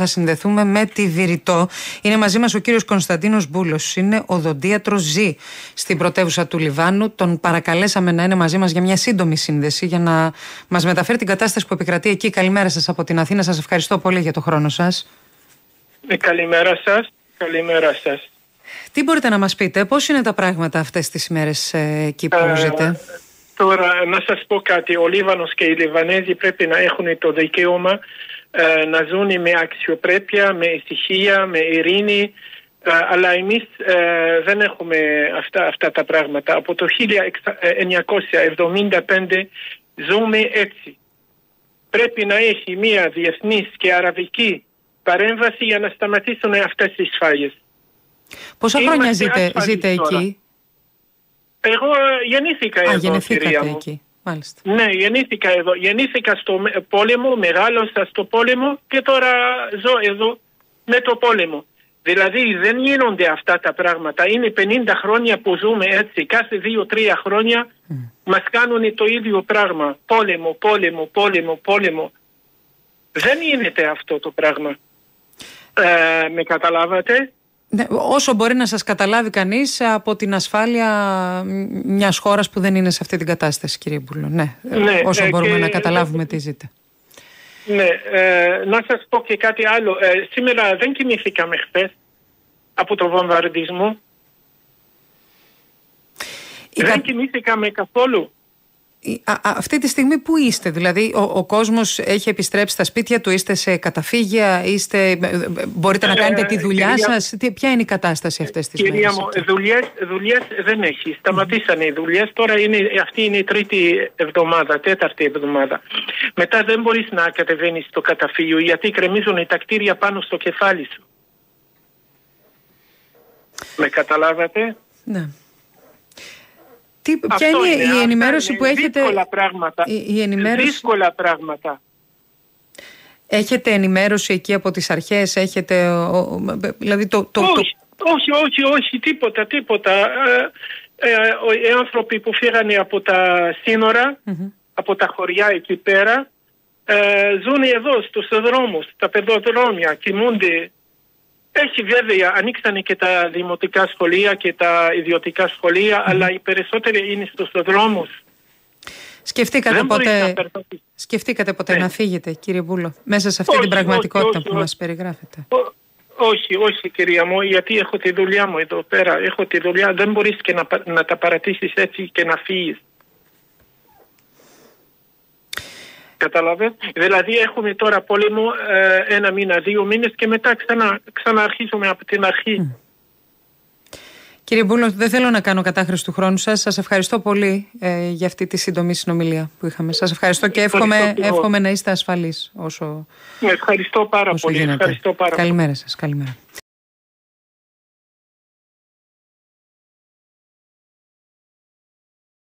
Θα συνδεθούμε με τη Βηρητό. Είναι μαζί μας ο κύριος Κωνσταντίνος Μπούλος. Είναι οδοντίατρο Ζ στην πρωτεύουσα του Λιβάνου. Τον παρακαλέσαμε να είναι μαζί μας για μια σύντομη σύνδεση για να μας μεταφέρει την κατάσταση που επικρατεί εκεί. Καλημέρα σας από την Αθήνα. Σας ευχαριστώ πολύ για το χρόνο σας. Ε, καλημέρα σας. Καλημέρα σας. Τι μπορείτε να μας πείτε, πώς είναι τα πράγματα αυτές τις ημέρε ε, εκεί που ε, ζείτε; Τώρα, να σας πω κάτι. Ο Λίβανος και οι Λιβανέζοι πρέπει να έχουν το δικαίωμα ε, να ζουν με αξιοπρέπεια, με ησυχία, με ειρήνη. Ε, αλλά εμείς ε, δεν έχουμε αυτά, αυτά τα πράγματα. Από το 1975 ζούμε έτσι. Πρέπει να έχει μια διεθνής και αραβική παρέμβαση για να σταματήσουν αυτές τις φάγες. Πόσα χρόνια ζείτε, ζείτε εκεί; Εγώ γεννήθηκα Α, εδώ, κυρία μου. Εκεί. Μάλιστα. Ναι, γεννήθηκα εδώ. Γεννήθηκα στο πόλεμο, μεγάλωσα στο πόλεμο και τώρα ζω εδώ με το πόλεμο. Δηλαδή δεν γίνονται αυτά τα πράγματα. Είναι 50 χρόνια που ζούμε έτσι. Κάθε 2-3 χρόνια mm. μας κάνουν το ίδιο πράγμα. Πόλεμο, πόλεμο, πόλεμο, πόλεμο. Δεν γίνεται αυτό το πράγμα. Ε, με καταλάβατε; Ναι, όσο μπορεί να σας καταλάβει κανείς από την ασφάλεια μιας χώρας που δεν είναι σε αυτή την κατάσταση κύριε Μπούλο. Ναι, ναι όσο ε, μπορούμε να καταλάβουμε τι ζείτε. Ναι, ε, να σας πω και κάτι άλλο. Ε, σήμερα δεν κοιμήθηκαμε χθες από το βομβαρδισμό. Δεν κοιμήθηκαμε καθόλου αυτή τη στιγμή που είστε, δηλαδή ο, ο κόσμος έχει επιστρέψει στα σπίτια του, είστε σε καταφύγια, είστε, ε, ε, μπορείτε να κάνετε τη δουλειά κυρία, σας, τι, ποια είναι η κατάσταση αυτές τις κυρία μέρες. Κυρία μου, δουλειές, δουλειές δεν έχει, σταματήσανε οι δουλειές, τώρα είναι, αυτή είναι η τρίτη εβδομάδα, τέταρτη εβδομάδα. Μετά δεν μπορείς να κατεβαίνεις στο καταφύγιο γιατί κρεμίζουν τα κτίρια πάνω στο κεφάλι σου. Με καταλάβατε; Ναι. Τι, ποια είναι, είναι, η ενημέρωση που έχετε... Δύσκολα πράγματα. Η, ενημέρωση... Δύσκολα πράγματα. Έχετε ενημέρωση εκεί από τις αρχές, έχετε... Δηλαδή το, το, όχι, όχι, όχι, όχι, τίποτα, τίποτα. Ε, ε, οι άνθρωποι που φύγανε από τα συνορα από τα χωριά εκεί πέρα, ε, ζουν εδώ στους δρόμους, τα παιδοδρόμια, κοιμούνται έχει βέβαια, ανοίξανε και τα δημοτικά σχολεία και τα ιδιωτικά σχολεία, αλλά οι περισσότεροι είναι στους δρόμους. Σκεφτήκατε ποτέ, σκεφτήκατε ποτέ ναι. να φύγετε κύριε Μπούλο μέσα σε αυτή την πραγματικότητα που μας περιγράφετε; όχι, όχι κυρία μου, γιατί έχω τη δουλειά μου εδώ πέρα. Έχω τη δουλειά, δεν μπορείς και να, να τα παρατήσεις έτσι και να φύγεις. Καταλαβαίνετε. Δηλαδή έχουμε τώρα πόλεμο ε, ένα μήνα, δύο μήνες και μετά ξανα, ξαναρχίσουμε από την αρχή. Κύριε Μπούλος, δεν θέλω να κάνω κατάχρηση του χρόνου σας. Σας ευχαριστώ πολύ ε, για αυτή τη σύντομη συνομιλία που είχαμε. Σας ευχαριστώ και εύχομαι, εύχομαι να είστε ασφαλείς όσο Ευχαριστώ πάρα όσο πολύ. Ευχαριστώ πάρα Καλημέρα σας. Καλημέρα.